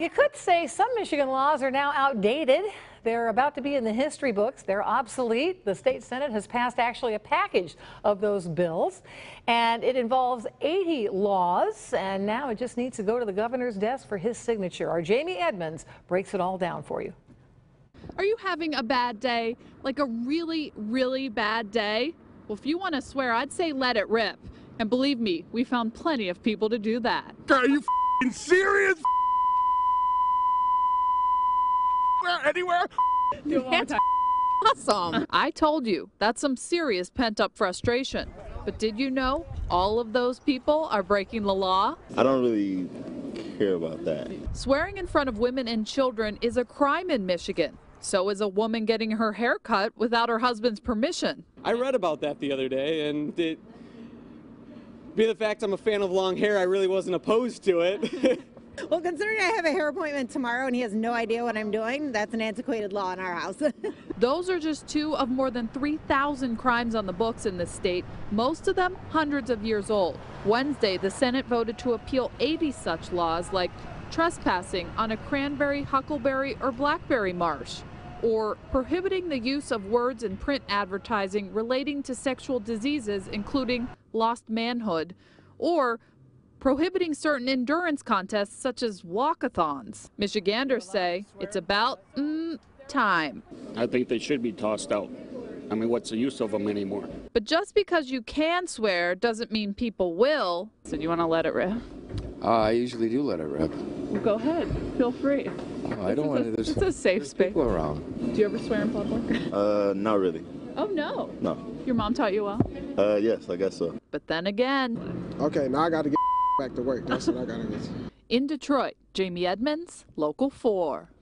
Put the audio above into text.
You could say some Michigan laws are now outdated. They're about to be in the history books. They're obsolete. The state Senate has passed actually a package of those bills, and it involves 80 laws, and now it just needs to go to the governor's desk for his signature. Our Jamie Edmonds breaks it all down for you. Are you having a bad day? Like a really, really bad day? Well, if you want to swear, I'd say let it rip. And believe me, we found plenty of people to do that. Are you serious? Anywhere? That's awesome. I told you, that's some serious pent up frustration. But did you know all of those people are breaking the law? I don't really care about that. Swearing in front of women and children is a crime in Michigan. So is a woman getting her hair cut without her husband's permission. I read about that the other day, and it, be the fact I'm a fan of long hair, I really wasn't opposed to it. Well, considering I have a hair appointment tomorrow and he has no idea what I'm doing, that's an antiquated law in our house. Those are just two of more than 3,000 crimes on the books in the state, most of them hundreds of years old. Wednesday, the Senate voted to appeal 80 such laws like trespassing on a cranberry, huckleberry, or blackberry marsh, or prohibiting the use of words in print advertising relating to sexual diseases, including lost manhood, or prohibiting certain endurance contests such as walkathons. Michiganders say it's about mm, time. I think they should be tossed out. I mean, what's the use of them anymore? But just because you can swear doesn't mean people will. So do you want to let it rip? Uh, I usually do let it rip. Well, go ahead. Feel free. Oh, I don't want to. There's, It's a safe space. people around. Do you ever swear in public? Uh, not really. Oh, no. No. Your mom taught you well? Uh, yes, I guess so. But then again, Okay, now I got to get back to work. That's what I got to get. in Detroit, Jamie Edmonds, Local 4.